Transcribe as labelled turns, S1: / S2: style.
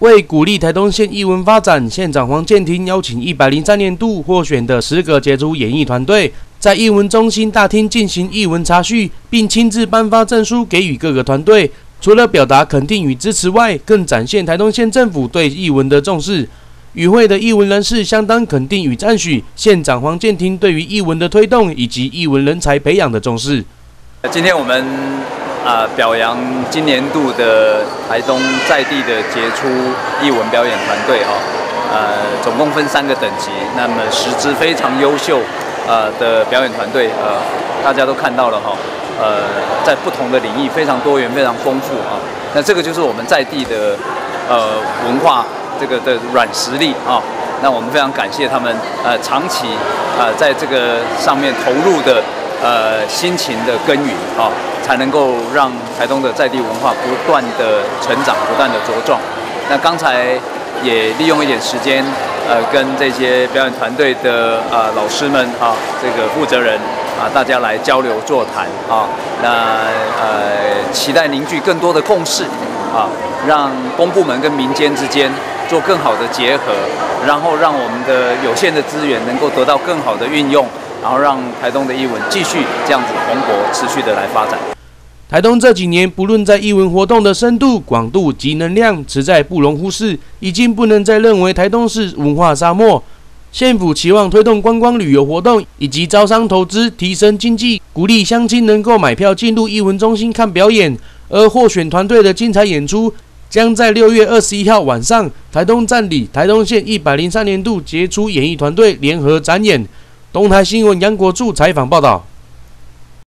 S1: 为鼓励台东县艺文发展，县长黄建庭邀请一百零三年度获选的十个杰出演艺团队，在艺文中心大厅进行艺文查叙，并亲自颁发证书给予各个团队。除了表达肯定与支持外，更展现台东县政府对艺文的重视。与会的艺文人士相当肯定与赞许县长黄建庭对于艺文的推动以及艺文人才培养的重视。
S2: 今天我们啊表扬今年度的台东在地的杰出艺文表演团队哈，呃，总共分三个等级，那么十支非常优秀呃的表演团队，呃，大家都看到了哈，呃，在不同的领域非常多元、非常丰富啊。那这个就是我们在地的呃文化。这个的软实力啊，那我们非常感谢他们，呃，长期呃在这个上面投入的呃辛勤的耕耘啊，才能够让台东的在地文化不断的成长，不断的茁壮。那刚才也利用一点时间，呃，跟这些表演团队的呃老师们啊，这个负责人啊，大家来交流座谈啊，那呃期待凝聚更多的共识啊，让公部门跟民间之间。做更好的结合，然后让我们的有限的资源能够得到更好的运用，然后让台东的艺文继续这样子蓬勃、持续的来发展。
S1: 台东这几年不论在艺文活动的深度、广度及能量，实在不容忽视，已经不能再认为台东是文化沙漠。县府期望推动观光旅游活动，以及招商投资，提升经济，鼓励乡亲能够买票进入艺文中心看表演，而获选团队的精彩演出。将在六月二十一号晚上，台东站里台东县一百零三年度杰出演艺团队联合展演。东台新闻杨国柱采访报道。